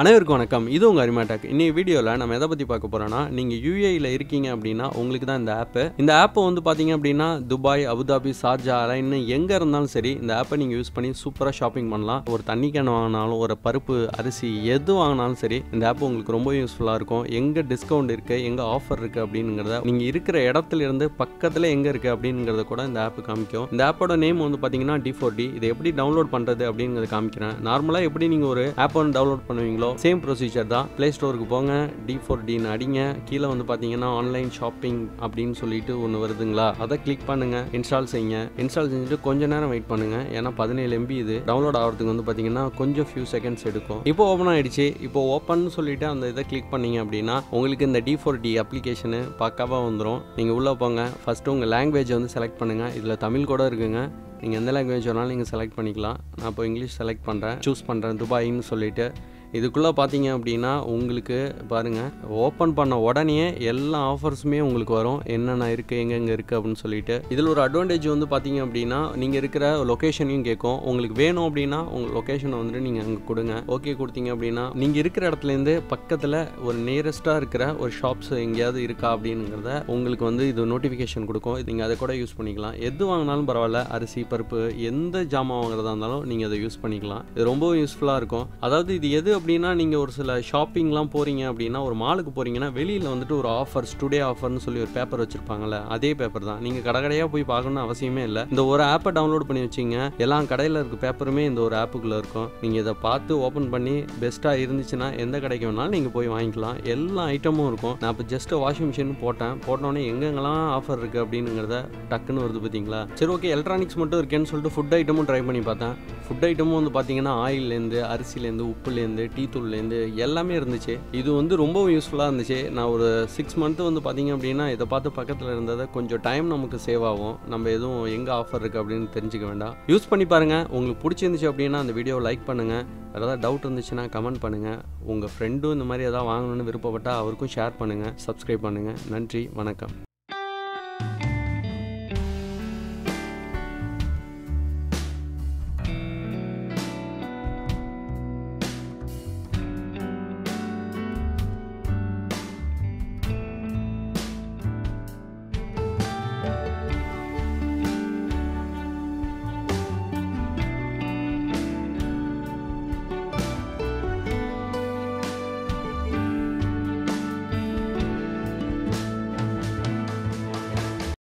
அனைவருக்கும் வணக்கம். இது உங்கள் அரிமாட்டாக் இன்னைக்கு வீடியோவில் நம்ம எதை பற்றி பார்க்க போகிறோன்னா நீங்கள் யூஏயில் இருக்கீங்க அப்படின்னா உங்களுக்கு தான் இந்த ஆப்பு இந்த ஆப்பை வந்து பார்த்தீங்க அப்படின்னா துபாய் அபுதாபி சார்ஜா அலைன்னு எங்கே இருந்தாலும் சரி இந்த ஆப்பை நீங்கள் யூஸ் பண்ணி சூப்பராக ஷாப்பிங் பண்ணலாம். ஒரு தண்ணி கேன் வாங்கினாலும் ஒரு பருப்பு அரிசி எது வாங்கினாலும் சரி இந்த ஆப் உங்களுக்கு ரொம்ப யூஸ்ஃபுல்லாக இருக்கும். எங்கே டிஸ்கவுண்ட் இருக்குது எங்கே ஆஃபர் இருக்குது அப்படிங்கிறத நீங்கள் இருக்கிற இடத்துல இருந்து பக்கத்தில் எங்கே இருக்குது அப்படிங்கிறத கூட இந்த ஆப் காமிக்கும். இந்த ஆப்போட நேம் வந்து பார்த்தீங்கன்னா டி ஃபோர் டி இதை எப்படி டவுன்லோட் பண்ணுறது அப்படிங்கிறத காமிக்கிறேன். நார்மலாக எப்படி நீங்கள் ஒரு ஆப் ஒன்று டவுன்லோட் பண்ணுவீங்களோ சேம் ப்ரொசீஜர் தான். ப்ளே ஸ்டோருக்கு போங்க டி ஃபோர் டின்னு அடிங்க. கீழே வந்து பார்த்தீங்கன்னா ஆன்லைன் ஷாப்பிங் அப்படின்னு சொல்லிட்டு ஒன்று வருதுங்களா? அதை கிளிக் பண்ணுங்க இன்ஸ்டால் செய்யுங்க. இன்ஸ்டால் செஞ்சுட்டு கொஞ்ச நேரம் வெயிட் பண்ணுங்க. ஏன்னா பதினேழு எம்பி இது. டவுன்லோட் ஆகிறதுக்கு வந்து பார்த்தீங்கன்னா கொஞ்சம் ஃபியூ செகண்ட்ஸ் எடுக்கும். இப்போ ஓப்பன் ஆயிடுச்சு. இப்போ ஓப்பன் சொல்லிட்டு அந்த இதை கிளிக் பண்ணீங்க அப்படின்னா உங்களுக்கு இந்த டி ஃபோர் டி அப்ளிகேஷனு பக்காவாக வந்துடும் நீங்கள் உள்ளே போங்க. ஃபஸ்ட்டு உங்கள் லாங்குவேஜ் வந்து செலக்ட் பண்ணுங்கள் இதில் தமிழ் கூட இருக்குங்க. நீங்கள் எந்த லாங்குவேஜ் வேணாலும் நீங்கள் செலக்ட் பண்ணிக்கலாம். நான் இப்போ இங்கிலீஷ் செலக்ட் பண்ணுறேன் சூஸ் பண்ணுறேன் துபாயின்னு சொல்லிட்டு. இதுக்குள்ளே பார்த்தீங்க அப்படின்னா உங்களுக்கு பாருங்கள் ஓப்பன் பண்ண உடனே எல்லா ஆஃபர்ஸுமே உங்களுக்கு வரும். என்னென்ன இருக்குது எங்கெங்கே இருக்குது அப்படின்னு சொல்லிட்டு. இதில் ஒரு அட்வான்டேஜ் வந்து பார்த்தீங்க அப்படின்னா நீங்கள் இருக்கிற லொக்கேஷனையும் கேட்கும் உங்களுக்கு வேணும் அப்படின்னா உங்கள் லொக்கேஷனை வந்துட்டு நீங்கள் அங்கே கொடுங்க. ஓகே கொடுத்தீங்க அப்படின்னா நீங்கள் இருக்கிற இடத்துலேருந்து பக்கத்தில் ஒரு நியரஸ்ட்டாக இருக்கிற ஒரு ஷாப்ஸ் எங்கேயாவது இருக்கா அப்படிங்கிறத உங்களுக்கு வந்து இது நோட்டிஃபிகேஷன் கொடுக்கும். நீங்கள் அதை கூட யூஸ் பண்ணிக்கலாம். எது வாங்கினாலும் பரவாயில்ல. அரிசி பருப்பு எந்த ஜாமான் வாங்குறதா இருந்தாலும் நீங்கள் அதை யூஸ் பண்ணிக்கலாம். இது ரொம்பவும் யூஸ்ஃபுல்லாக இருக்கும். அதாவது இது எது அப்படின்னா நீங்கள் ஒரு சில ஷாப்பிங்லாம் போகிறீங்க அப்படின்னா ஒரு மாலுக்கு போகிறீங்கன்னா வெளியில் வந்துட்டு ஒரு ஆஃபர்ஸ் டுடே ஆஃபர்னு சொல்லி ஒரு பேப்பர் வச்சுருப்பாங்கல்ல அதே பேப்பர் தான். நீங்கள் கடை கடையாக போய் பார்க்கணும்னு அவசியமே இல்லை. இந்த ஒரு ஆப்பை டவுன்லோட் பண்ணி வச்சிங்க. எல்லா கடையில் இருக்க பேப்பருமே இந்த ஒரு ஆப்புக்குள்ளே இருக்கும். நீங்கள் இதை பார்த்து ஓப்பன் பண்ணி பெஸ்ட்டாக இருந்துச்சுன்னா எந்த கடைக்கு வேணாலும் நீங்கள் போய் வாங்கிக்கலாம். எல்லா ஐட்டமும் இருக்கும். நான் இப்போ ஜஸ்ட் வாஷிங் மிஷின் போட்டேன். போட்டோன்னே எங்கெங்கெல்லாம் ஆஃபர் இருக்குது அப்படிங்கிறத டக்குன்னு வருது பார்த்தீங்களா சரி ஓகே எலக்ட்ரானிக்ஸ் மட்டும் இருக்கேன்னு சொல்லிட்டு ஃபுட் ஐட்டமும் ட்ரை பண்ணி பார்த்தேன். ஃபுட் ஐட்டமும் வந்து பார்த்தீங்கன்னா ஆயிலேருந்து அரிசிலேருந்து உப்புலேருந்து டீ தூள்லேருந்து எல்லாமே இருந்துச்சு. இது வந்து ரொம்பவும் யூஸ்ஃபுல்லாக இருந்துச்சு. நான் ஒரு சிக்ஸ் மந்த்து வந்து பார்த்தீங்க அப்படின்னா இதை பார்த்து பக்கத்தில் இருந்ததை கொஞ்சம் டைம் நமக்கு சேவ் ஆகும். நம்ம எதுவும் எங்கே ஆஃபர் இருக்குது அப்படின்னு தெரிஞ்சுக்க வேண்டாம். யூஸ் பண்ணி பாருங்கள் உங்களுக்கு பிடிச்சிருந்துச்சு அப்படின்னா அந்த வீடியோவை லைக் பண்ணுங்கள் ஏதாவது டவுட் இருந்துச்சுன்னா கமெண்ட் பண்ணுங்கள் உங்கள் ஃப்ரெண்டும் இந்த மாதிரி எதாவது வாங்கணும்னு விருப்பப்பட்டால் அவருக்கும் ஷேர் பண்ணுங்கள் சப்ஸ்கிரைப் பண்ணுங்கள் நன்றி. வணக்கம்.